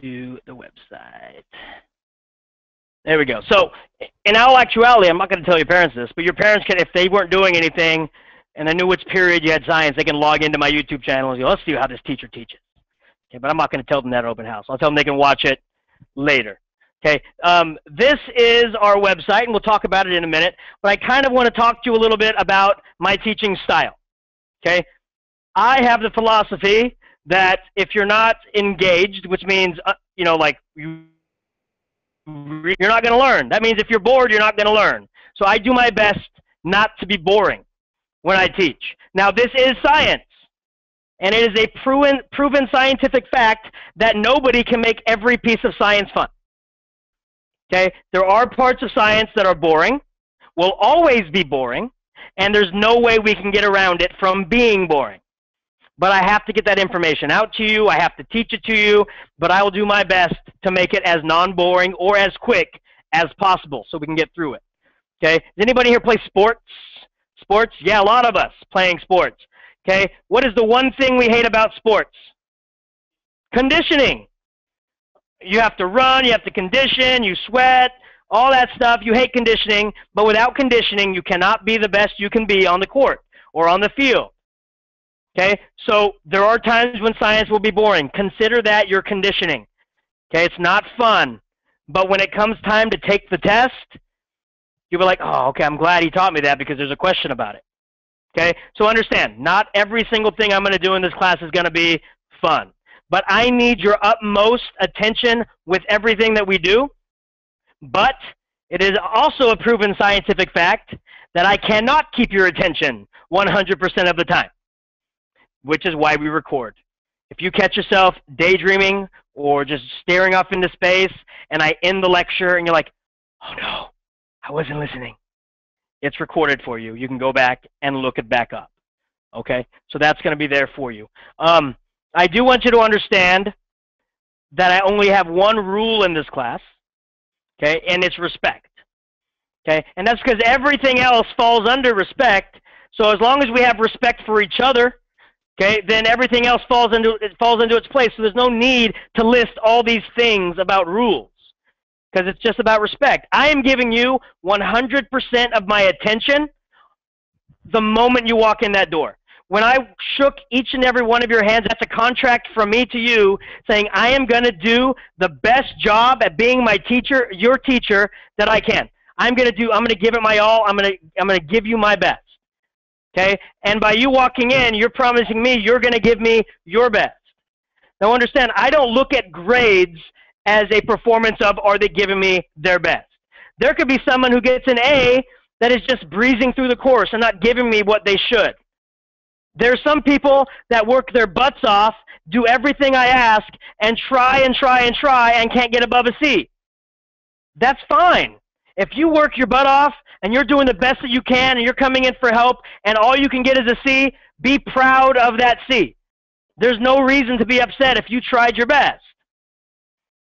to the website. There we go. So, in all actuality, I'm not going to tell your parents this, but your parents can, if they weren't doing anything and they knew which period you had science, they can log into my YouTube channel and go, let's see how this teacher teaches. Okay, but I'm not going to tell them that at open house. I'll tell them they can watch it later. Okay, um, this is our website, and we'll talk about it in a minute. But I kind of want to talk to you a little bit about my teaching style. Okay, I have the philosophy that if you're not engaged, which means uh, you know, like you, you're not going to learn. That means if you're bored, you're not going to learn. So I do my best not to be boring when I teach. Now, this is science. And it is a proven, proven scientific fact that nobody can make every piece of science fun. Okay? There are parts of science that are boring, will always be boring, and there's no way we can get around it from being boring. But I have to get that information out to you. I have to teach it to you, but I will do my best to make it as non-boring or as quick as possible so we can get through it. Okay? Does anybody here play sports? Sports? Yeah, a lot of us playing sports. Okay? What is the one thing we hate about sports? Conditioning. You have to run, you have to condition, you sweat, all that stuff. You hate conditioning, but without conditioning, you cannot be the best you can be on the court or on the field. Okay? So there are times when science will be boring. Consider that your conditioning. Okay? It's not fun. But when it comes time to take the test, you'll be like, oh, okay, I'm glad he taught me that because there's a question about it. Okay? So understand, not every single thing I'm going to do in this class is going to be fun. But I need your utmost attention with everything that we do. But it is also a proven scientific fact that I cannot keep your attention 100% of the time, which is why we record. If you catch yourself daydreaming or just staring off into space and I end the lecture and you're like, oh no, I wasn't listening, it's recorded for you. You can go back and look it back up. Okay? So that's going to be there for you. Um, I do want you to understand that I only have one rule in this class, okay, and it's respect. Okay? And that's because everything else falls under respect. So as long as we have respect for each other, okay, then everything else falls into it falls into its place. So there's no need to list all these things about rules because it's just about respect. I am giving you 100% of my attention the moment you walk in that door when I shook each and every one of your hands, that's a contract from me to you saying I am going to do the best job at being my teacher, your teacher, that I can. I'm going to do, I'm going to give it my all. I'm going to, I'm going to give you my best. Okay? And by you walking in, you're promising me you're going to give me your best. Now understand, I don't look at grades as a performance of are they giving me their best. There could be someone who gets an A that is just breezing through the course and not giving me what they should. There's some people that work their butts off, do everything I ask, and try and try and try and can't get above a C. That's fine. If you work your butt off and you're doing the best that you can and you're coming in for help and all you can get is a C, be proud of that C. There's no reason to be upset if you tried your best.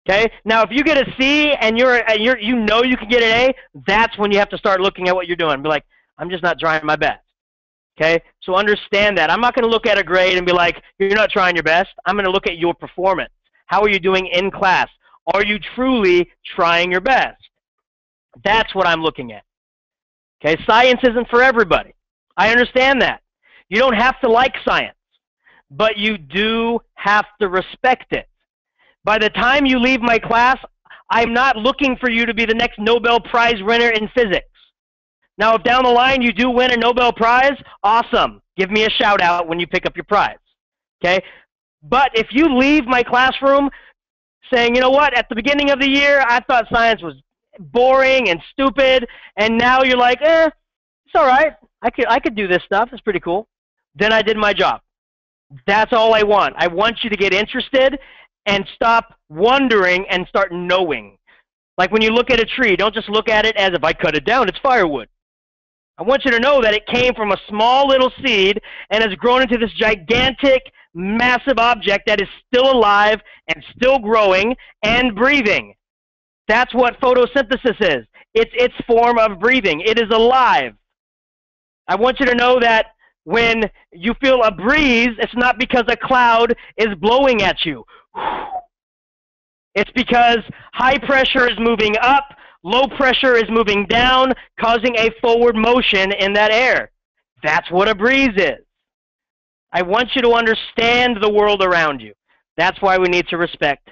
Okay? Now, if you get a C and you're, and you're you know you can get an A, that's when you have to start looking at what you're doing. Be like, I'm just not trying my best. Okay? So understand that. I'm not going to look at a grade and be like, you're not trying your best. I'm going to look at your performance. How are you doing in class? Are you truly trying your best? That's what I'm looking at. Okay? Science isn't for everybody. I understand that. You don't have to like science, but you do have to respect it. By the time you leave my class, I'm not looking for you to be the next Nobel Prize winner in physics. Now, if down the line you do win a Nobel Prize, awesome. Give me a shout out when you pick up your prize. Okay? But if you leave my classroom saying, you know what, at the beginning of the year, I thought science was boring and stupid, and now you're like, eh, it's all right. I could, I could do this stuff. It's pretty cool. Then I did my job. That's all I want. I want you to get interested and stop wondering and start knowing. Like when you look at a tree, don't just look at it as if I cut it down, it's firewood. I want you to know that it came from a small little seed and has grown into this gigantic, massive object that is still alive and still growing and breathing. That's what photosynthesis is. It's its form of breathing. It is alive. I want you to know that when you feel a breeze, it's not because a cloud is blowing at you. It's because high pressure is moving up, low pressure is moving down, causing a forward motion in that air. That's what a breeze is. I want you to understand the world around you. That's why we need to respect.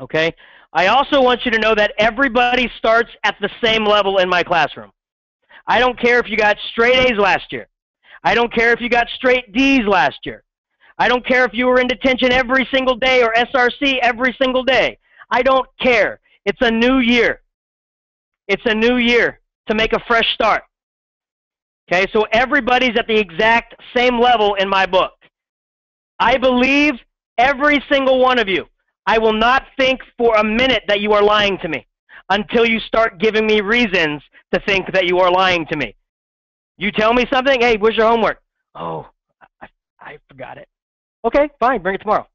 Okay? I also want you to know that everybody starts at the same level in my classroom. I don't care if you got straight A's last year. I don't care if you got straight D's last year. I don't care if you were in detention every single day or SRC every single day. I don't care. It's a new year. It's a new year to make a fresh start. Okay, so everybody's at the exact same level in my book. I believe every single one of you. I will not think for a minute that you are lying to me until you start giving me reasons to think that you are lying to me. You tell me something, hey, where's your homework? Oh, I, I forgot it. Okay, fine, bring it tomorrow.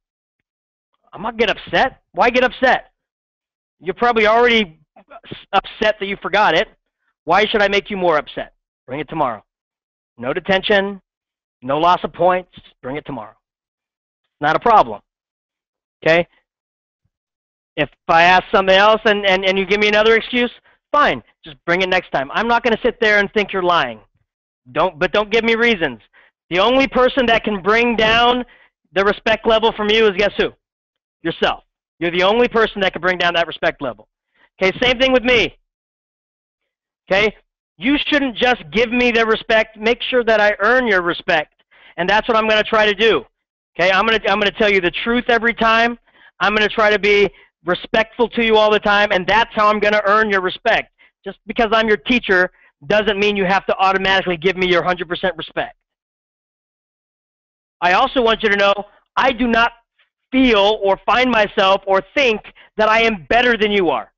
I'm not get upset. Why get upset? You're probably already upset that you forgot it. Why should I make you more upset? Bring it tomorrow. No detention, no loss of points. Bring it tomorrow. Not a problem. Okay? If I ask something else and, and, and you give me another excuse, fine. Just bring it next time. I'm not going to sit there and think you're lying. Don't, but don't give me reasons. The only person that can bring down the respect level from you is guess who? Yourself. You're the only person that can bring down that respect level. Okay, same thing with me. Okay, you shouldn't just give me the respect. Make sure that I earn your respect. And that's what I'm going to try to do. Okay, I'm going to, I'm going to tell you the truth every time. I'm going to try to be respectful to you all the time, and that's how I'm going to earn your respect. Just because I'm your teacher doesn't mean you have to automatically give me your 100% respect. I also want you to know I do not feel or find myself or think that I am better than you are.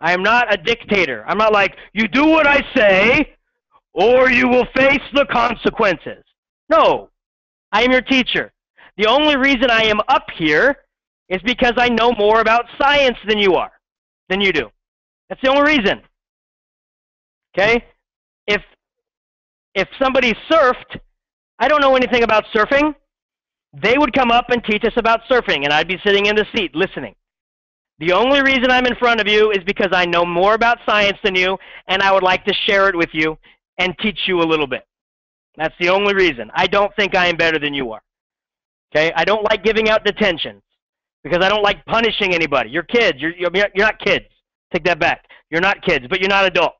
I am not a dictator. I'm not like, you do what I say or you will face the consequences. No, I am your teacher. The only reason I am up here is because I know more about science than you are, than you do. That's the only reason. Okay? If if somebody surfed, I don't know anything about surfing. They would come up and teach us about surfing, and I'd be sitting in the seat listening. The only reason I'm in front of you is because I know more about science than you, and I would like to share it with you and teach you a little bit. That's the only reason. I don't think I am better than you are. Okay? I don't like giving out detentions because I don't like punishing anybody. You're kids. You're, you're, you're not kids. Take that back. You're not kids, but you're not adults.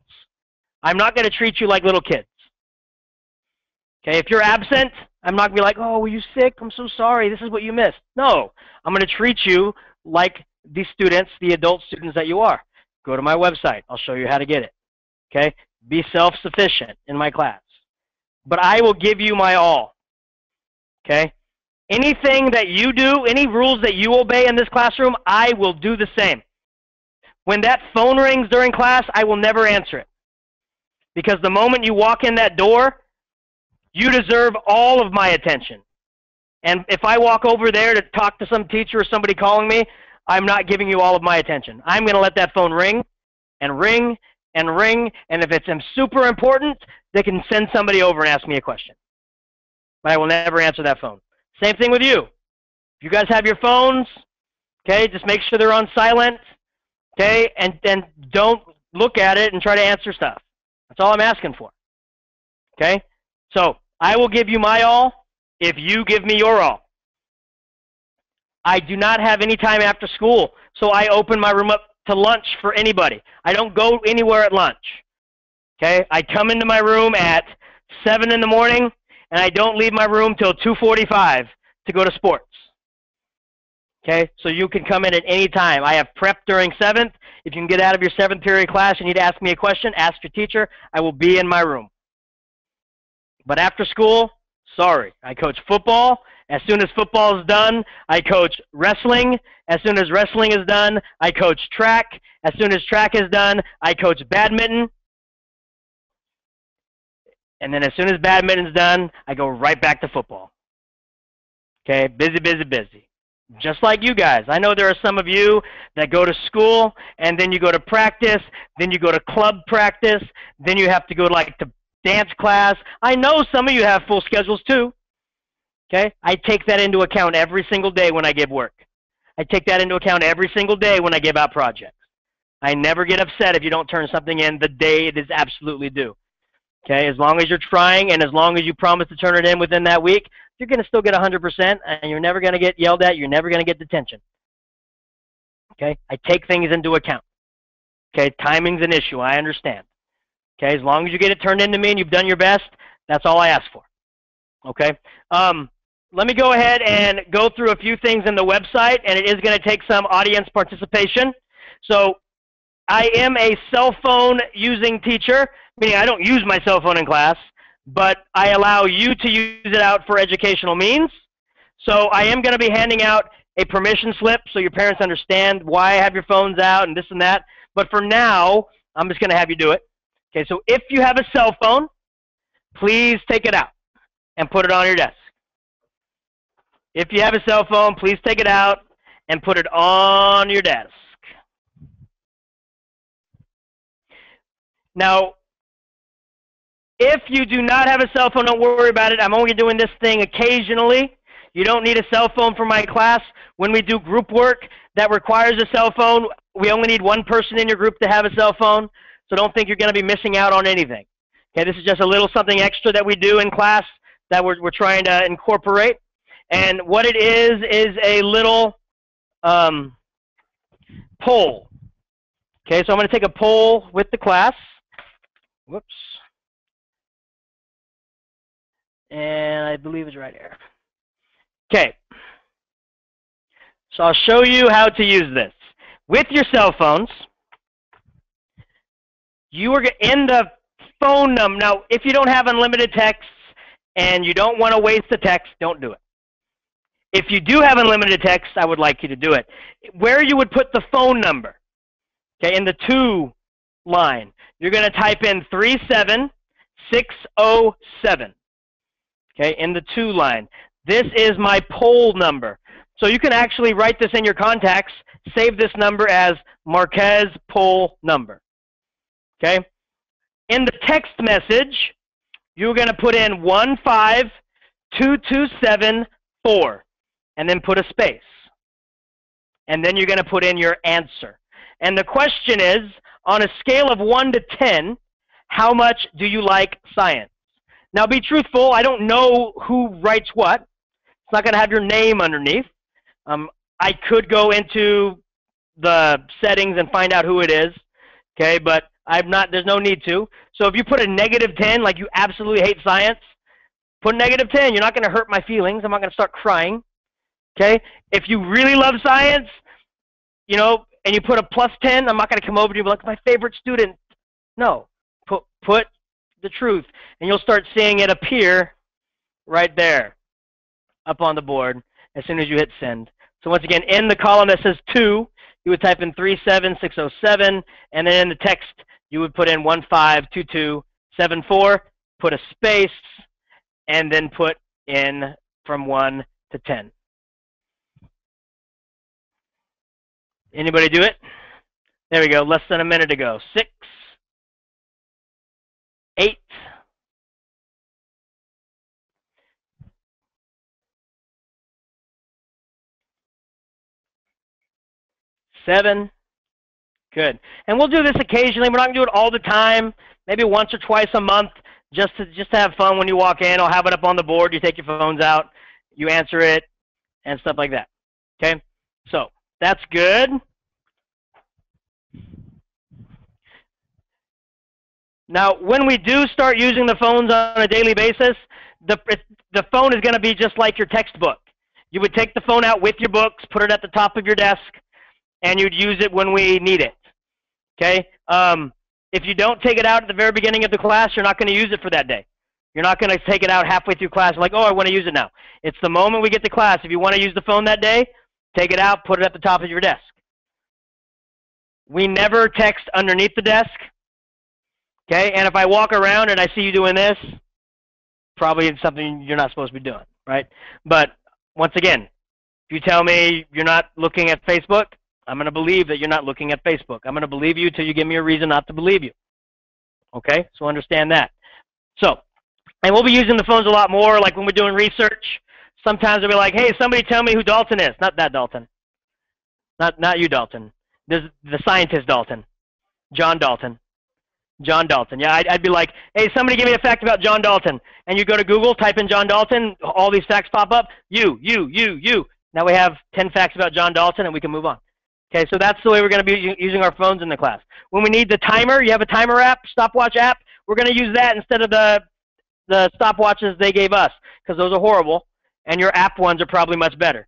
I'm not going to treat you like little kids. Okay? If you're absent, I'm not going to be like, oh, were you sick? I'm so sorry. This is what you missed. No. I'm going to treat you like the students, the adult students that you are. Go to my website. I'll show you how to get it. Okay? Be self-sufficient in my class. But I will give you my all. Okay? Anything that you do, any rules that you obey in this classroom, I will do the same. When that phone rings during class, I will never answer it. Because the moment you walk in that door, you deserve all of my attention. And if I walk over there to talk to some teacher or somebody calling me, I'm not giving you all of my attention. I'm going to let that phone ring and ring and ring, and if it's super important, they can send somebody over and ask me a question. But I will never answer that phone. Same thing with you. If you guys have your phones, okay, just make sure they're on silent, okay, and, and don't look at it and try to answer stuff. That's all I'm asking for. Okay? So, I will give you my all if you give me your all. I do not have any time after school, so I open my room up to lunch for anybody. I don't go anywhere at lunch. Okay? I come into my room at 7 in the morning, and I don't leave my room till 2.45 to go to sports. Okay? So you can come in at any time. I have prep during 7th. If you can get out of your 7th period class and need to ask me a question, ask your teacher. I will be in my room. But after school, sorry. I coach football as soon as football is done, I coach wrestling. As soon as wrestling is done, I coach track. As soon as track is done, I coach badminton. And then as soon as badminton's done, I go right back to football. Okay, busy, busy, busy. Just like you guys. I know there are some of you that go to school and then you go to practice, then you go to club practice, then you have to go like to dance class. I know some of you have full schedules too. Okay? I take that into account every single day when I give work. I take that into account every single day when I give out projects. I never get upset if you don't turn something in the day it is absolutely due. Okay, as long as you're trying and as long as you promise to turn it in within that week, you're going to still get 100% and you're never going to get yelled at. You're never going to get detention. Okay, I take things into account. Okay, timing's an issue. I understand. Okay, as long as you get it turned into me and you've done your best, that's all I ask for. Okay, um, let me go ahead and go through a few things in the website, and it is going to take some audience participation. So I am a cell phone using teacher, meaning I don't use my cell phone in class, but I allow you to use it out for educational means. So I am going to be handing out a permission slip so your parents understand why I have your phones out and this and that. But for now, I'm just going to have you do it. Okay, so if you have a cell phone, please take it out and put it on your desk. If you have a cell phone, please take it out and put it on your desk. Now, if you do not have a cell phone, don't worry about it. I'm only doing this thing occasionally. You don't need a cell phone for my class. When we do group work that requires a cell phone, we only need one person in your group to have a cell phone. So don't think you're going to be missing out on anything. Okay, this is just a little something extra that we do in class that we're, we're trying to incorporate. And what it is, is a little um, poll. Okay, so I'm going to take a poll with the class. Whoops. And I believe it's right here. Okay. So I'll show you how to use this. With your cell phones, you are in the phone number. Now, if you don't have unlimited texts and you don't want to waste the text, don't do it. If you do have unlimited text, I would like you to do it. Where you would put the phone number, okay, in the two line, you're going to type in 37607, okay, in the two line. This is my poll number. So you can actually write this in your contacts, save this number as Marquez poll number. Okay? In the text message, you're going to put in 152274 and then put a space. And then you're going to put in your answer. And the question is, on a scale of 1 to 10, how much do you like science? Now be truthful, I don't know who writes what. It's not going to have your name underneath. Um, I could go into the settings and find out who it is, okay, but I'm not, there's no need to. So if you put a negative 10, like you absolutely hate science, put negative 10. You're not going to hurt my feelings. I'm not going to start crying. Okay? If you really love science, you know, and you put a plus 10, I'm not going to come over to you and be like, my favorite student. No. Put, put the truth. And you'll start seeing it appear right there up on the board as soon as you hit send. So once again, in the column that says 2, you would type in 37607, and then in the text, you would put in 152274, put a space, and then put in from 1 to 10. Anybody do it? There we go, less than a minute ago. 6, 8, seven. Good. And we'll do this occasionally. We're not going to do it all the time. Maybe once or twice a month, just to just to have fun when you walk in. I'll have it up on the board. You take your phones out, you answer it, and stuff like that. Okay. So that's good. Now, when we do start using the phones on a daily basis, the the phone is going to be just like your textbook. You would take the phone out with your books, put it at the top of your desk, and you'd use it when we need it. Okay? Um, if you don't take it out at the very beginning of the class, you're not going to use it for that day. You're not going to take it out halfway through class like, oh, I want to use it now. It's the moment we get to class. If you want to use the phone that day, take it out, put it at the top of your desk. We never text underneath the desk. Okay? And if I walk around and I see you doing this, probably it's something you're not supposed to be doing, right? But once again, if you tell me you're not looking at Facebook, I'm going to believe that you're not looking at Facebook. I'm going to believe you till you give me a reason not to believe you. Okay? So understand that. So, and we'll be using the phones a lot more, like when we're doing research. Sometimes we'll be like, hey, somebody tell me who Dalton is. Not that Dalton. Not not you, Dalton. There's the scientist Dalton, John Dalton. John Dalton. Yeah, I'd, I'd be like, hey, somebody give me a fact about John Dalton. And you go to Google, type in John Dalton, all these facts pop up. You, you, you, you. Now we have 10 facts about John Dalton and we can move on. Okay, so that's the way we're going to be using our phones in the class. When we need the timer, you have a timer app, stopwatch app, we're going to use that instead of the, the stopwatches they gave us because those are horrible and your app ones are probably much better.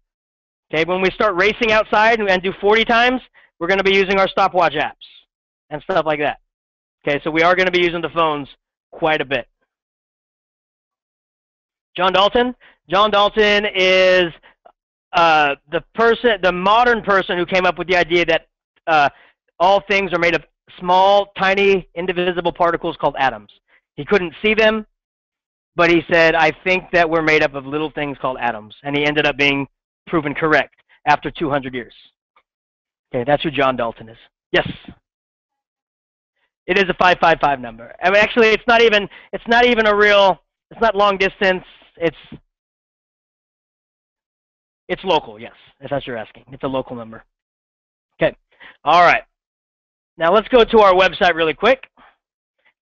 Okay, when we start racing outside and do 40 times, we're going to be using our stopwatch apps and stuff like that. Okay, so we are going to be using the phones quite a bit. John Dalton. John Dalton is uh, the person, the modern person who came up with the idea that uh, all things are made of small, tiny, indivisible particles called atoms. He couldn't see them, but he said, I think that we're made up of little things called atoms. And he ended up being proven correct after 200 years. Okay, that's who John Dalton is. Yes? It is a 555 number. I mean, actually, it's not even it's not even a real. It's not long distance. It's it's local. Yes, if that's what you're asking. It's a local number. Okay. All right. Now let's go to our website really quick.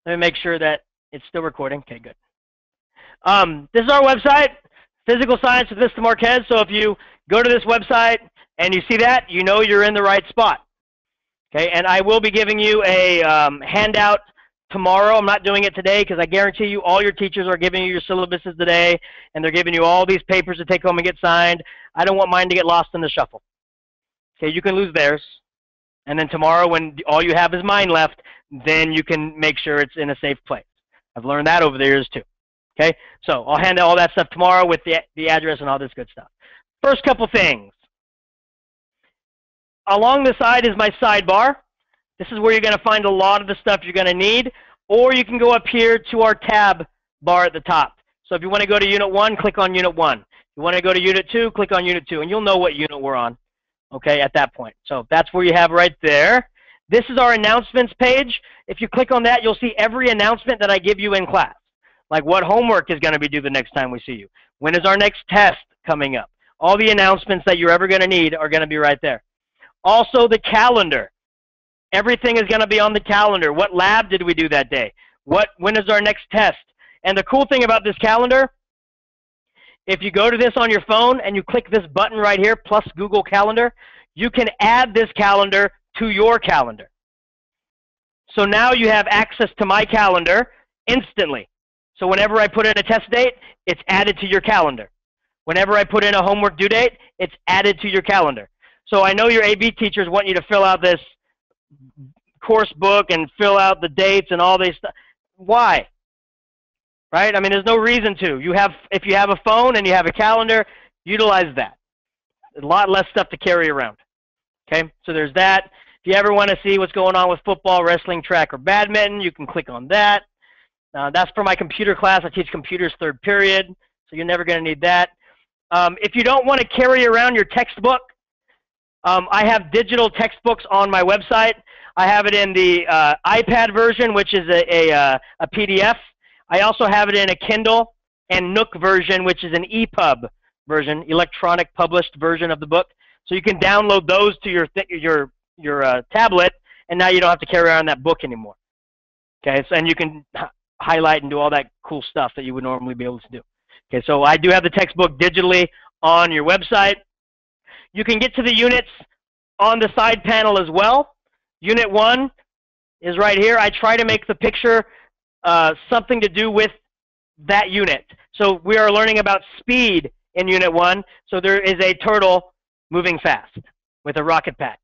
Let me make sure that it's still recording. Okay, good. Um, this is our website, Physical Science with Mr. Marquez. So if you go to this website and you see that, you know you're in the right spot. Okay, and I will be giving you a um, handout tomorrow. I'm not doing it today because I guarantee you all your teachers are giving you your syllabuses today, and they're giving you all these papers to take home and get signed. I don't want mine to get lost in the shuffle. Okay, you can lose theirs. And then tomorrow when all you have is mine left, then you can make sure it's in a safe place. I've learned that over the years too. Okay, so I'll hand out all that stuff tomorrow with the, the address and all this good stuff. First couple things along the side is my sidebar. This is where you're going to find a lot of the stuff you're going to need. Or you can go up here to our tab bar at the top. So if you want to go to Unit 1, click on Unit 1. If you want to go to Unit 2, click on Unit 2. And you'll know what unit we're on, okay, at that point. So that's where you have right there. This is our announcements page. If you click on that, you'll see every announcement that I give you in class. Like what homework is going to be due the next time we see you. When is our next test coming up? All the announcements that you're ever going to need are going to be right there. Also the calendar. Everything is going to be on the calendar. What lab did we do that day? What, when is our next test? And the cool thing about this calendar, if you go to this on your phone and you click this button right here, plus Google Calendar, you can add this calendar to your calendar. So now you have access to my calendar instantly. So whenever I put in a test date, it's added to your calendar. Whenever I put in a homework due date, it's added to your calendar. So I know your AB teachers want you to fill out this course book and fill out the dates and all these stuff. Why? Right? I mean, there's no reason to. You have, if you have a phone and you have a calendar, utilize that. A lot less stuff to carry around. Okay? So there's that. If you ever want to see what's going on with football, wrestling, track, or badminton, you can click on that. Uh, that's for my computer class. I teach computers third period, so you're never going to need that. Um, if you don't want to carry around your textbook, um, I have digital textbooks on my website. I have it in the uh, iPad version, which is a, a, uh, a, PDF. I also have it in a Kindle and Nook version, which is an EPUB version, electronic published version of the book. So you can download those to your your your uh, tablet, and now you don't have to carry around that book anymore. Okay, so and you can highlight and do all that cool stuff that you would normally be able to do. Okay, so I do have the textbook digitally on your website. You can get to the units on the side panel as well. Unit 1 is right here. I try to make the picture uh, something to do with that unit. So we are learning about speed in Unit 1. So there is a turtle moving fast with a rocket pack.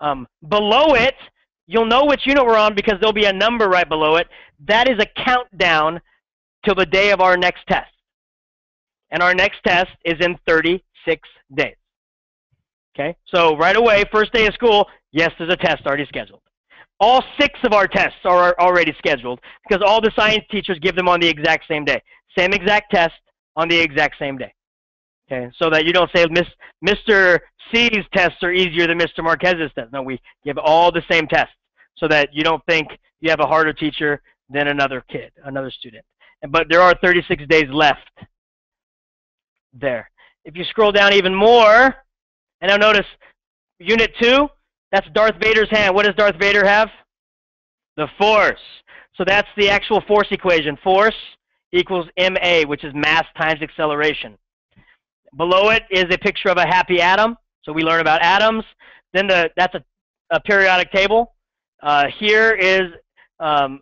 Um, below it, you'll know which unit we're on because there'll be a number right below it. That is a countdown till the day of our next test. And our next test is in 36 days. Okay, so right away, first day of school, yes, there's a test already scheduled. All six of our tests are already scheduled because all the science teachers give them on the exact same day. Same exact test on the exact same day. Okay, so that you don't say Mr. C's tests are easier than Mr. Marquez's tests. No, we give all the same tests so that you don't think you have a harder teacher than another kid, another student. But there are 36 days left there. If you scroll down even more, and now notice unit 2, that's Darth Vader's hand. What does Darth Vader have? The force. So that's the actual force equation. Force equals ma, which is mass times acceleration. Below it is a picture of a happy atom. So we learn about atoms. Then the, that's a, a periodic table. Uh, here is um,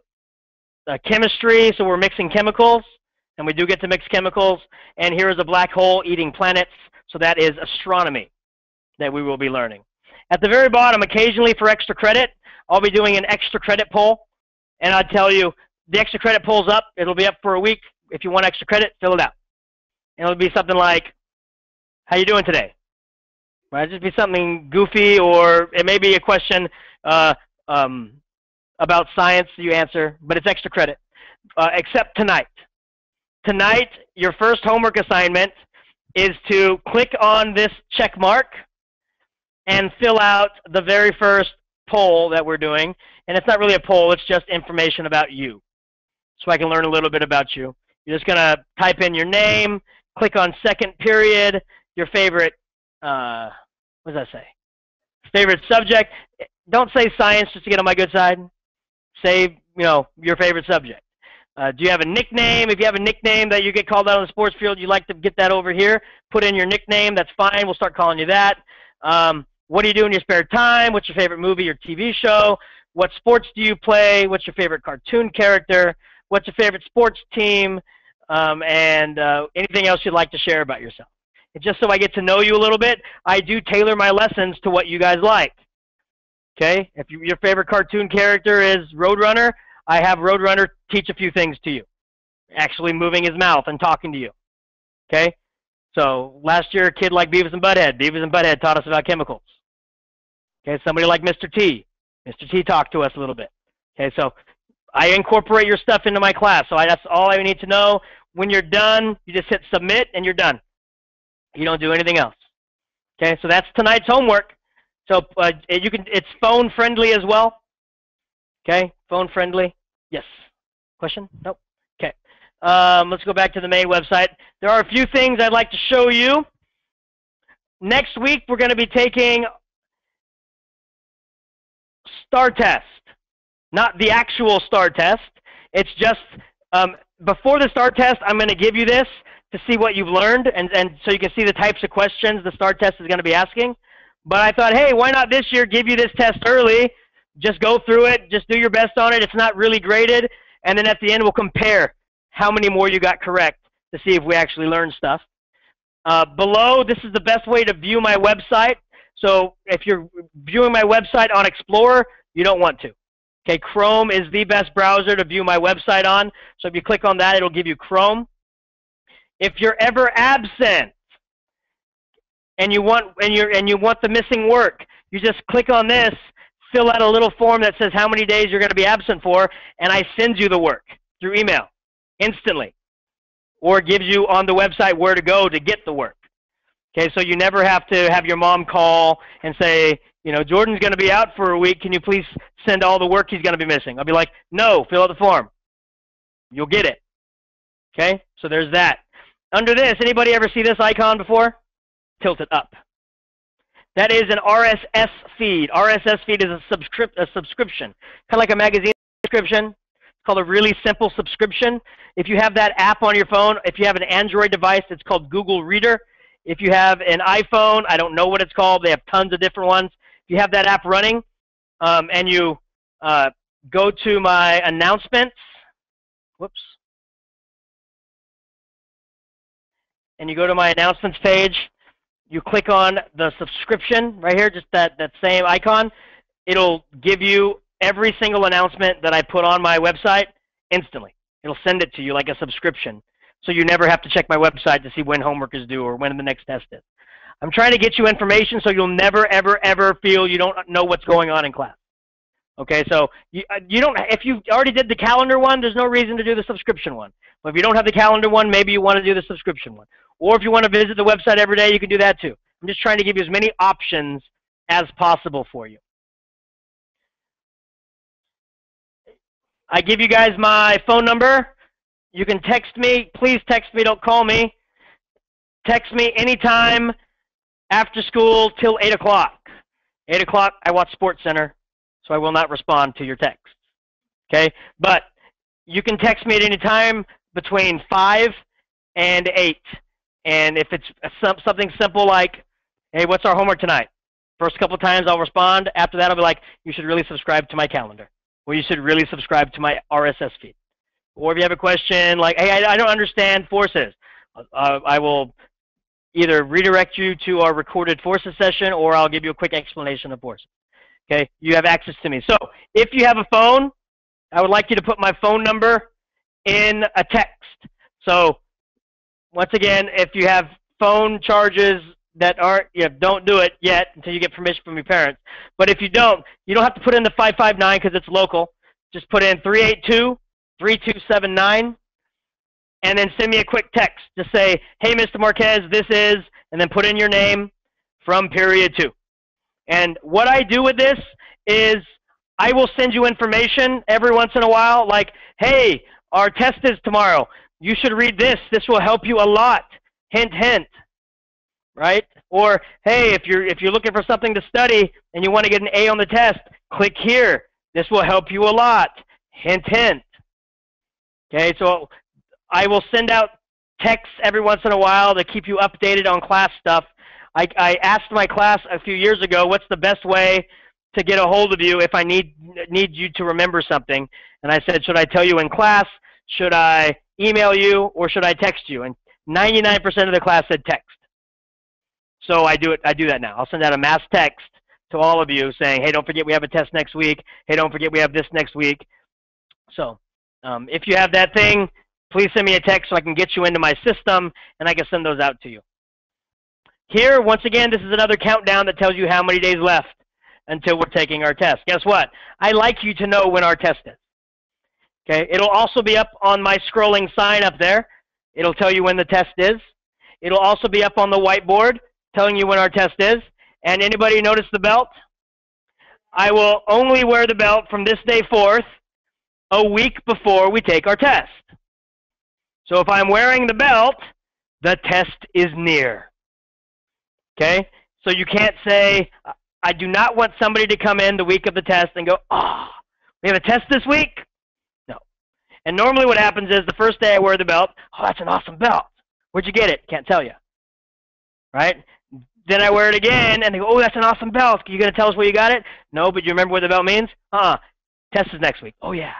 chemistry, so we're mixing chemicals, and we do get to mix chemicals. And here is a black hole eating planets, so that is astronomy that we will be learning. At the very bottom, occasionally for extra credit, I'll be doing an extra credit poll, and I'll tell you, the extra credit poll's up. It'll be up for a week. If you want extra credit, fill it out. And it'll be something like, how you doing today? Might just be something goofy, or it may be a question uh, um, about science you answer, but it's extra credit, uh, except tonight. Tonight, your first homework assignment is to click on this check mark and fill out the very first poll that we're doing. And it's not really a poll, it's just information about you. So I can learn a little bit about you. You're just going to type in your name, click on second period, your favorite, uh, what does that say? Favorite subject. Don't say science just to get on my good side. Say, you know, your favorite subject. Uh, do you have a nickname? If you have a nickname that you get called out on the sports field, you like to get that over here. Put in your nickname. That's fine. We'll start calling you that. Um, what do you do in your spare time? What's your favorite movie or TV show? What sports do you play? What's your favorite cartoon character? What's your favorite sports team? Um, and uh, anything else you'd like to share about yourself. And just so I get to know you a little bit, I do tailor my lessons to what you guys like. Okay? If you, your favorite cartoon character is Roadrunner, I have Roadrunner teach a few things to you. Actually moving his mouth and talking to you. Okay? So last year, a kid like Beavis and Butthead. Beavis and Butthead taught us about chemicals. Okay, somebody like Mr. T. Mr. T talked to us a little bit. Okay, so I incorporate your stuff into my class. So I, that's all I need to know. When you're done, you just hit submit and you're done. You don't do anything else. Okay, so that's tonight's homework. So uh, you can. It's phone friendly as well. Okay, phone friendly. Yes. Question? Nope. Okay. Um, let's go back to the main website. There are a few things I'd like to show you. Next week we're going to be taking STAR test, not the actual STAR test. It's just um, before the STAR test, I'm going to give you this to see what you've learned, and, and so you can see the types of questions the STAR test is going to be asking. But I thought, hey, why not this year give you this test early? Just go through it, just do your best on it. It's not really graded, and then at the end we'll compare how many more you got correct to see if we actually learned stuff. Uh, below, this is the best way to view my website. So if you're viewing my website on Explorer, you don't want to. Okay, Chrome is the best browser to view my website on. So if you click on that, it'll give you Chrome. If you're ever absent and you want and you and you want the missing work, you just click on this, fill out a little form that says how many days you're going to be absent for, and I send you the work through email instantly, or gives you on the website where to go to get the work. Okay, so you never have to have your mom call and say, you know, Jordan's going to be out for a week. Can you please send all the work he's going to be missing? I'll be like, no, fill out the form. You'll get it. Okay, so there's that. Under this, anybody ever see this icon before? Tilt it up. That is an RSS feed. RSS feed is a, subscrip a subscription, kind of like a magazine subscription. It's called a really simple subscription. If you have that app on your phone, if you have an Android device, it's called Google Reader. If you have an iPhone, I don't know what it's called. They have tons of different ones. If you have that app running um, and you uh, go to my announcements, whoops, and you go to my announcements page, you click on the subscription right here, just that, that same icon. It'll give you every single announcement that I put on my website instantly. It'll send it to you like a subscription. So you never have to check my website to see when homework is due or when the next test is. I'm trying to get you information so you'll never, ever, ever feel you don't know what's going on in class. Okay, so you, uh, you don't, if you already did the calendar one, there's no reason to do the subscription one. But if you don't have the calendar one, maybe you want to do the subscription one. Or if you want to visit the website every day, you can do that too. I'm just trying to give you as many options as possible for you. I give you guys my phone number. You can text me. Please text me. Don't call me. Text me anytime after school till 8 o'clock. 8 o'clock, I watch Sports Center, so I will not respond to your text. Okay? But you can text me at any time between 5 and 8. And if it's something simple like, hey, what's our homework tonight? First couple times I'll respond. After that, I'll be like, you should really subscribe to my calendar. Or you should really subscribe to my RSS feed. Or if you have a question like, hey, I, I don't understand forces, uh, I will either redirect you to our recorded forces session or I'll give you a quick explanation of forces. Okay, you have access to me. So if you have a phone, I would like you to put my phone number in a text. So once again, if you have phone charges that aren't, you know, don't do it yet until you get permission from your parents. But if you don't, you don't have to put in the 559 because it's local. Just put in 382 3279 and then send me a quick text to say, hey, Mr. Marquez, this is, and then put in your name from period two. And what I do with this is I will send you information every once in a while, like, hey, our test is tomorrow. You should read this. This will help you a lot. Hint, hint. Right? Or, hey, if you're if you're looking for something to study and you want to get an A on the test, click here. This will help you a lot. Hint, hint. Okay, so I will send out texts every once in a while to keep you updated on class stuff. I, I asked my class a few years ago, what's the best way to get a hold of you if I need need you to remember something? And I said, should I tell you in class? Should I email you or should I text you? And 99% of the class said text. So I do it. I do that now. I'll send out a mass text to all of you saying, "Hey, don't forget we have a test next week. Hey, don't forget we have this next week." So um, if you have that thing, please send me a text so I can get you into my system and I can send those out to you. Here, once again, this is another countdown that tells you how many days left until we're taking our test. Guess what? I like you to know when our test is. Okay, it'll also be up on my scrolling sign up there. It'll tell you when the test is. It'll also be up on the whiteboard telling you when our test is. And anybody notice the belt? I will only wear the belt from this day forth a week before we take our test. So if I'm wearing the belt, the test is near. Okay? So you can't say, I do not want somebody to come in the week of the test and go, oh, we have a test this week? No. And normally what happens is the first day I wear the belt, oh, that's an awesome belt. Where'd you get it? Can't tell you. Right? Then I wear it again, and they go, oh, that's an awesome belt. Are you going to tell us where you got it? No, but you remember what the belt means? Uh-uh. Test is next week. Oh, yeah.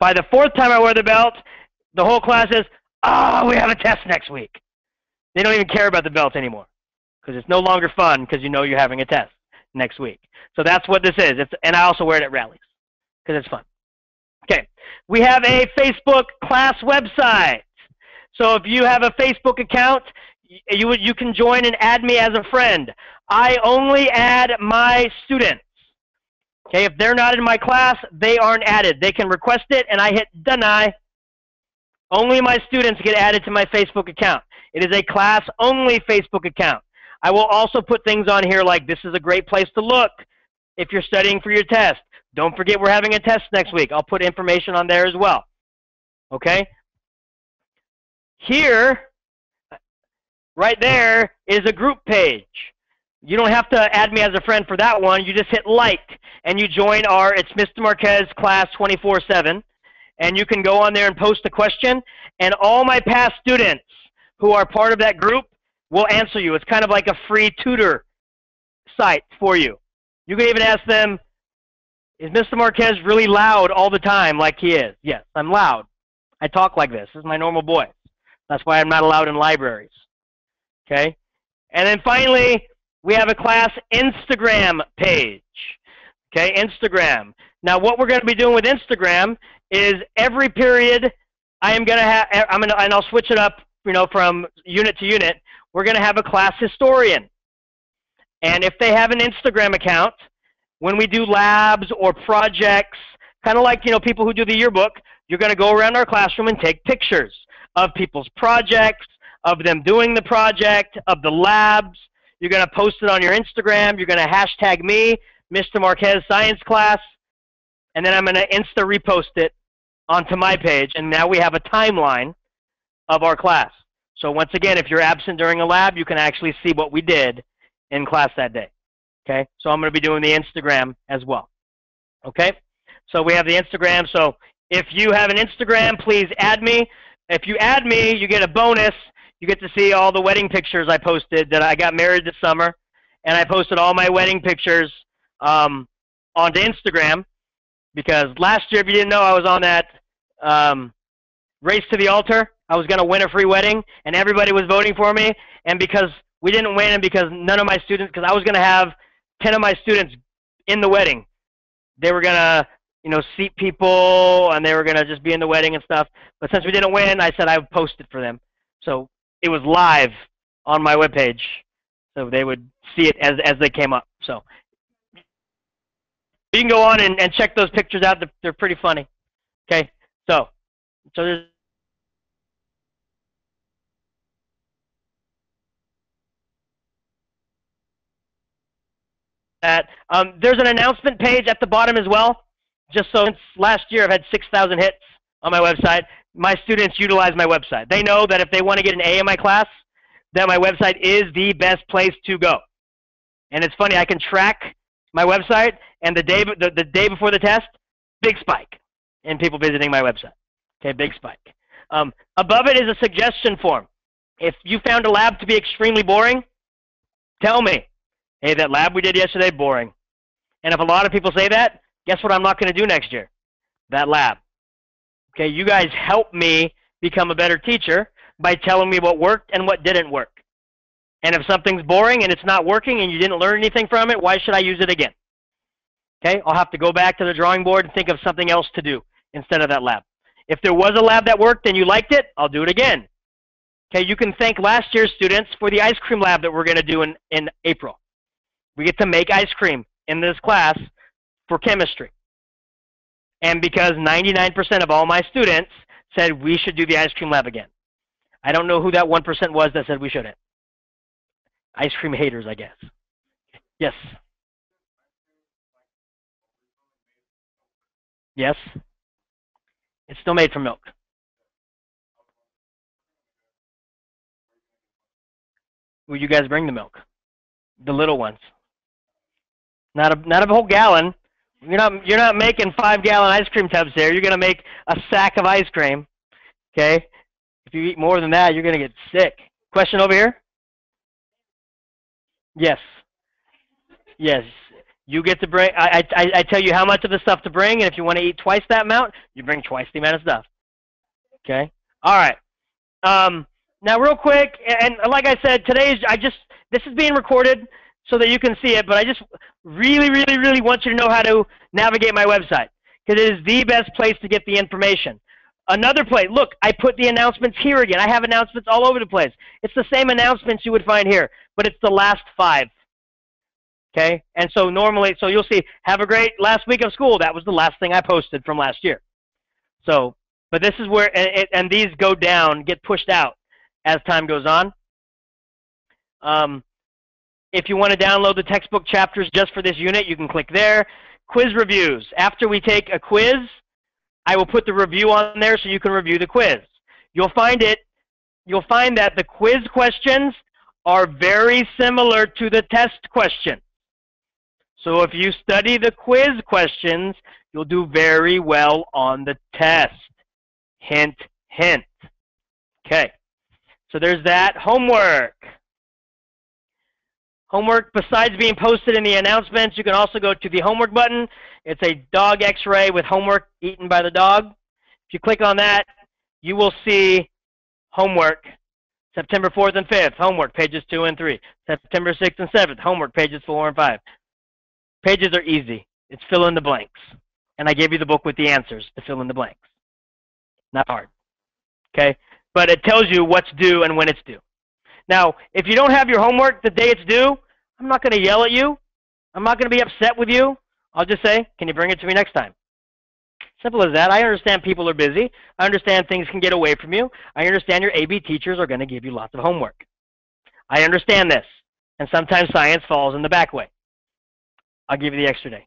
By the fourth time I wear the belt, the whole class says, oh, we have a test next week. They don't even care about the belt anymore because it's no longer fun because you know you're having a test next week. So that's what this is. It's, and I also wear it at rallies because it's fun. Okay, we have a Facebook class website. So if you have a Facebook account, you, you can join and add me as a friend. I only add my students. Okay, if they're not in my class, they aren't added. They can request it, and I hit deny. Only my students get added to my Facebook account. It is a class-only Facebook account. I will also put things on here like this is a great place to look if you're studying for your test. Don't forget we're having a test next week. I'll put information on there as well. Okay? Here, right there, is a group page. You don't have to add me as a friend for that one. You just hit like, and you join our, it's Mr. Marquez class 24-7 and you can go on there and post a question, and all my past students who are part of that group will answer you. It's kind of like a free tutor site for you. You can even ask them, is Mr. Marquez really loud all the time like he is? Yes, I'm loud. I talk like this. This is my normal voice. That's why I'm not allowed in libraries. Okay? And then finally, we have a class Instagram page. Okay, Instagram. Now, what we're going to be doing with Instagram is every period I am going to have, I'm going to, and I'll switch it up, you know, from unit to unit. We're going to have a class historian. And if they have an Instagram account, when we do labs or projects, kind of like, you know, people who do the yearbook, you're going to go around our classroom and take pictures of people's projects, of them doing the project, of the labs. You're going to post it on your Instagram. You're going to hashtag me, Mr. Marquez Science Class, and then I'm going to insta repost it onto my page, and now we have a timeline of our class. So once again, if you're absent during a lab, you can actually see what we did in class that day. Okay, so I'm going to be doing the Instagram as well. Okay, so we have the Instagram. So if you have an Instagram, please add me. If you add me, you get a bonus. You get to see all the wedding pictures I posted that I got married this summer, and I posted all my wedding pictures um, onto Instagram because last year, if you didn't know, I was on that um, race to the altar. I was going to win a free wedding, and everybody was voting for me. And because we didn't win, and because none of my students, because I was going to have 10 of my students in the wedding, they were going to, you know, seat people, and they were going to just be in the wedding and stuff. But since we didn't win, I said I would post it for them. So it was live on my webpage, so they would see it as as they came up. So you can go on and, and check those pictures out. They're, they're pretty funny. Okay, so so there's that. Um, there's an announcement page at the bottom as well. Just so last year, I've had 6,000 hits on my website. My students utilize my website. They know that if they want to get an A in my class, that my website is the best place to go. And it's funny, I can track my website, and the day the, the day before the test, big spike in people visiting my website. Okay, big spike. Um, above it is a suggestion form. If you found a lab to be extremely boring, tell me. Hey, that lab we did yesterday, boring. And if a lot of people say that, guess what I'm not going to do next year? That lab. Okay, you guys help me become a better teacher by telling me what worked and what didn't work. And if something's boring and it's not working and you didn't learn anything from it, why should I use it again? Okay, I'll have to go back to the drawing board and think of something else to do instead of that lab. If there was a lab that worked and you liked it, I'll do it again. Okay, you can thank last year's students for the ice cream lab that we're going to do in, in April. We get to make ice cream in this class for chemistry. And because 99% of all my students said we should do the ice cream lab again. I don't know who that 1% was that said we shouldn't. Ice cream haters, I guess. Yes. Yes. It's still made from milk. Will you guys bring the milk? The little ones. Not a not a whole gallon. You're not you're not making five gallon ice cream tubs there. You're gonna make a sack of ice cream. Okay? If you eat more than that, you're gonna get sick. Question over here? Yes. Yes. You get to bring. I, I I tell you how much of the stuff to bring, and if you want to eat twice that amount, you bring twice the amount of stuff. Okay. All right. Um, now, real quick, and like I said, today's I just this is being recorded so that you can see it, but I just really, really, really want you to know how to navigate my website because it is the best place to get the information. Another place, look, I put the announcements here again. I have announcements all over the place. It's the same announcements you would find here, but it's the last five. Okay? And so normally, so you'll see, have a great last week of school. That was the last thing I posted from last year. So, but this is where, and, and these go down, get pushed out as time goes on. Um, if you want to download the textbook chapters just for this unit, you can click there. Quiz reviews. After we take a quiz, I will put the review on there so you can review the quiz. You'll find it, you'll find that the quiz questions are very similar to the test questions. So if you study the quiz questions, you'll do very well on the test. Hint, hint. Okay. So there's that homework. Homework, besides being posted in the announcements, you can also go to the homework button. It's a dog x-ray with homework eaten by the dog. If you click on that, you will see homework. September 4th and 5th, homework, pages 2 and 3. September 6th and 7th, homework, pages 4 and 5. Pages are easy. It's fill in the blanks. And I gave you the book with the answers to fill in the blanks. Not hard. Okay? But it tells you what's due and when it's due. Now, if you don't have your homework the day it's due, I'm not going to yell at you. I'm not going to be upset with you. I'll just say, can you bring it to me next time? Simple as that. I understand people are busy. I understand things can get away from you. I understand your AB teachers are going to give you lots of homework. I understand this. And sometimes science falls in the back way. I'll give you the extra day.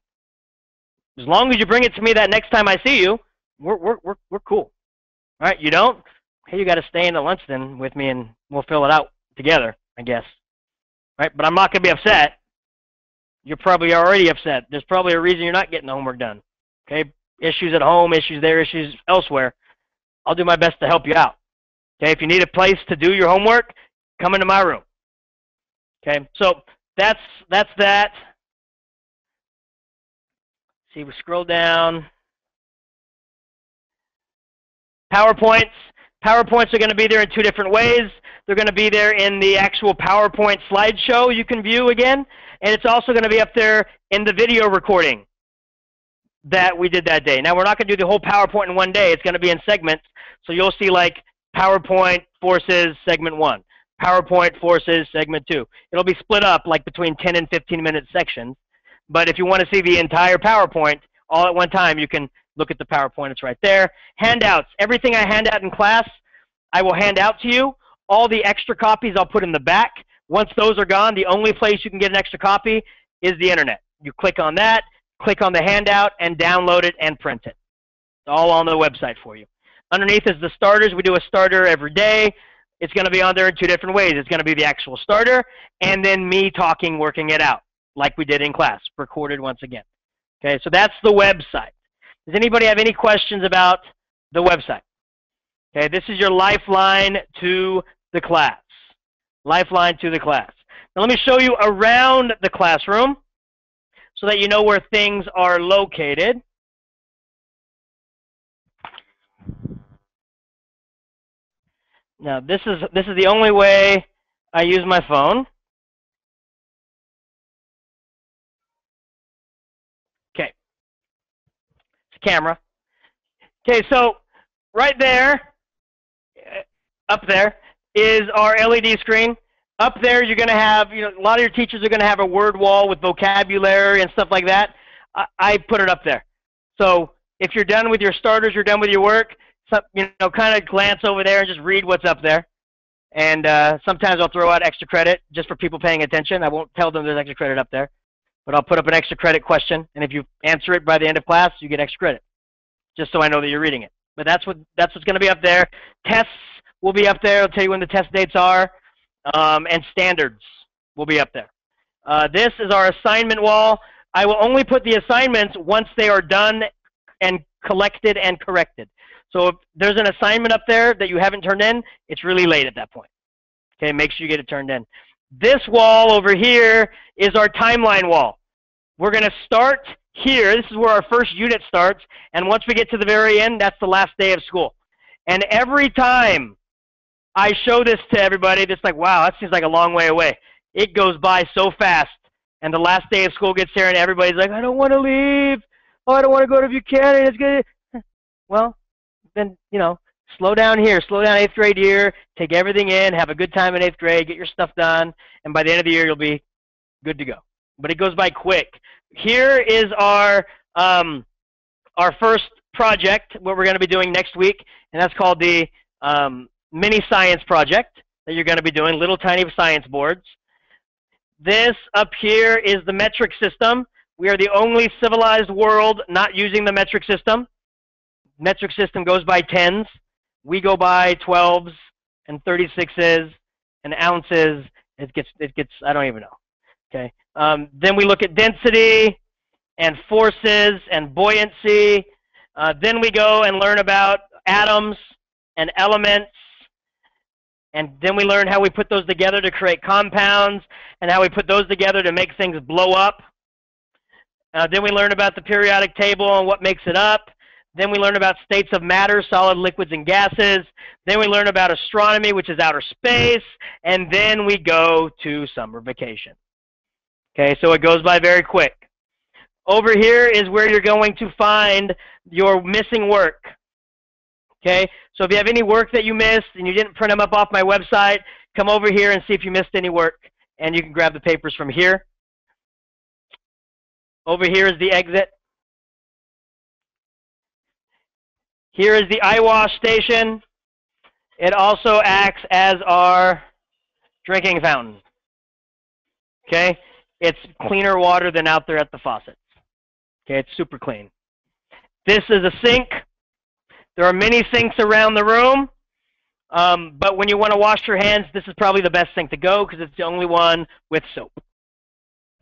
As long as you bring it to me that next time I see you, we're, we're, we're, we're cool. All right, you don't? Hey, you got to stay in the lunch then with me and we'll fill it out together, I guess. Right? But I'm not going to be upset. you're probably already upset. There's probably a reason you're not getting the homework done. Okay? Issues at home, issues there, issues elsewhere. I'll do my best to help you out. Okay? If you need a place to do your homework, come into my room. Okay? So that's that's that. See, we scroll down. PowerPoints. PowerPoints are going to be there in two different ways. They're going to be there in the actual PowerPoint slideshow you can view again, and it's also going to be up there in the video recording that we did that day. Now, we're not going to do the whole PowerPoint in one day. It's going to be in segments, so you'll see like PowerPoint Forces Segment 1, PowerPoint Forces Segment 2. It'll be split up like between 10 and 15 minute sections, but if you want to see the entire PowerPoint all at one time, you can look at the PowerPoint. It's right there. Handouts. Everything I hand out in class, I will hand out to you. All the extra copies I'll put in the back. Once those are gone, the only place you can get an extra copy is the internet. You click on that, click on the handout, and download it and print it. It's all on the website for you. Underneath is the starters. We do a starter every day. It's going to be on there in two different ways. It's going to be the actual starter, and then me talking, working it out, like we did in class, recorded once again. Okay, so that's the website. Does anybody have any questions about the website? Okay, this is your lifeline to the class. Lifeline to the class. Now let me show you around the classroom so that you know where things are located. Now this is this is the only way I use my phone. Camera. Okay, so right there up there is our LED screen. Up there, you're going to have, you know, a lot of your teachers are going to have a word wall with vocabulary and stuff like that. I, I put it up there. So if you're done with your starters, you're done with your work, so, you know, kind of glance over there and just read what's up there. And uh, sometimes I'll throw out extra credit just for people paying attention. I won't tell them there's extra credit up there, but I'll put up an extra credit question, and if you answer it by the end of class, you get extra credit, just so I know that you're reading it. But that's what that's what's going to be up there. Tests will be up there. I'll tell you when the test dates are. Um, and standards will be up there. Uh, this is our assignment wall. I will only put the assignments once they are done and collected and corrected. So if there's an assignment up there that you haven't turned in, it's really late at that point. Okay, make sure you get it turned in. This wall over here is our timeline wall. We're going to start here. This is where our first unit starts. And once we get to the very end, that's the last day of school. And every time I show this to everybody. It's like, wow, that seems like a long way away. It goes by so fast. And the last day of school gets here, and everybody's like, I don't want to leave. Oh, I don't want to go to Buchanan. It's good. Well, then, you know, slow down here. Slow down eighth grade year. Take everything in. Have a good time in eighth grade. Get your stuff done. And by the end of the year, you'll be good to go. But it goes by quick. Here is our um, our first project, what we're going to be doing next week, and that's called the um, mini science project that you're going to be doing, little tiny science boards. This up here is the metric system. We are the only civilized world not using the metric system. Metric system goes by tens. We go by 12s and 36s and ounces. It gets, it gets, I don't even know. Okay. Um, then we look at density and forces and buoyancy. Uh, then we go and learn about atoms and elements and then we learn how we put those together to create compounds and how we put those together to make things blow up. Uh, then we learn about the periodic table and what makes it up. Then we learn about states of matter, solid, liquids, and gases. Then we learn about astronomy, which is outer space. And then we go to summer vacation. Okay, so it goes by very quick. Over here is where you're going to find your missing work. Okay, so if you have any work that you missed and you didn't print them up off my website, come over here and see if you missed any work, and you can grab the papers from here. Over here is the exit. Here is the eye wash station. It also acts as our drinking fountain. Okay? It's cleaner water than out there at the faucets. Okay, it's super clean. This is a sink. There are many sinks around the room, um, but when you want to wash your hands, this is probably the best sink to go because it's the only one with soap.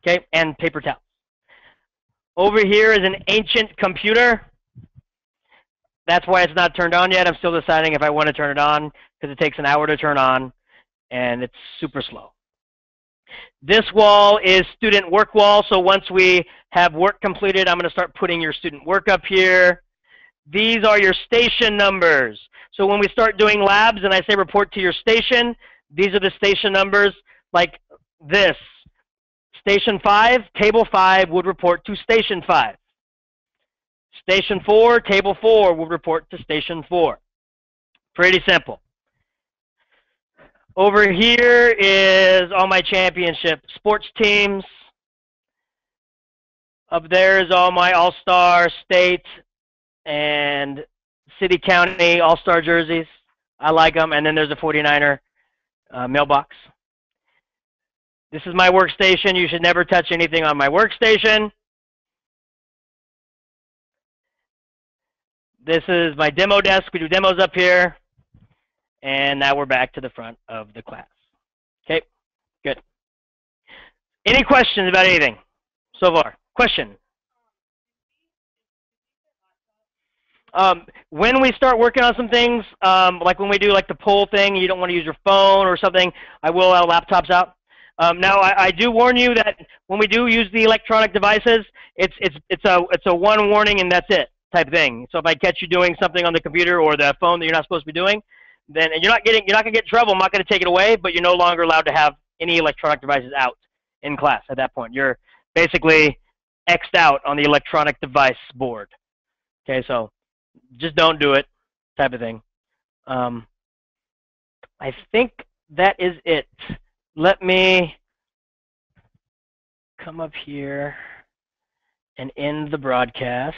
Okay, and paper towels. Over here is an ancient computer. That's why it's not turned on yet. I'm still deciding if I want to turn it on because it takes an hour to turn on and it's super slow. This wall is student work wall. So once we have work completed, I'm going to start putting your student work up here. These are your station numbers. So when we start doing labs and I say report to your station, these are the station numbers like this. Station 5, table 5 would report to station 5. Station 4, table 4 will report to station 4. Pretty simple. Over here is all my championship sports teams. Up there is all my all-star state and city county all-star jerseys. I like them. And then there's a 49er uh, mailbox. This is my workstation. You should never touch anything on my workstation. This is my demo desk. We do demos up here. And now we're back to the front of the class. Okay, good. Any questions about anything so far? Question? Um, when we start working on some things, um, like when we do like the poll thing, you don't want to use your phone or something, I will allow laptops out. Um, now, I, I, do warn you that when we do use the electronic devices, it's it's it's a it's a one warning and that's it type thing. So if I catch you doing something on the computer or the phone that you're not supposed to be doing, then and you're not getting you're not gonna get in trouble. I'm not gonna take it away, but you're no longer allowed to have any electronic devices out in class at that point. You're basically xed out on the electronic device board. Okay, so just don't do it, type of thing. Um, I think that is it. Let me come up here and end the broadcast.